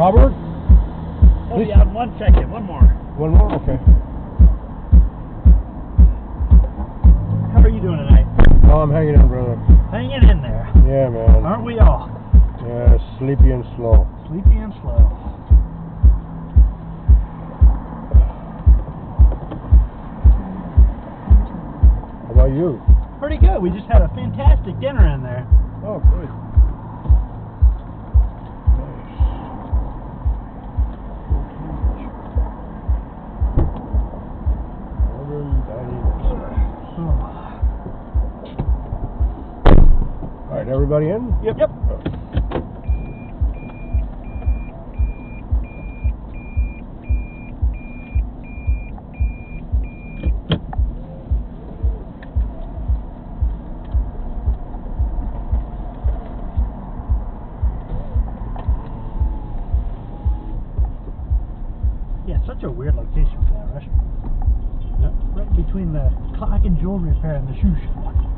Robert? Oh yeah, one second, one more. One more? Okay. How are you doing tonight? Oh, I'm hanging in, brother. Hanging in there. Yeah, man. Aren't we all? Yeah, sleepy and slow. Sleepy and slow. How about you? Pretty good. We just had a fantastic dinner in there. Oh, good. Everybody in? Yep. Yep. Yeah, it's such a weird location for that restaurant. Yep. Right between the clock and jewelry repair and the shoe shop.